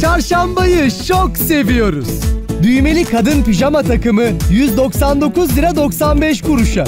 Çarşambayı çok seviyoruz. Düğmeli kadın pijama takımı 199 lira 95 kuruşa.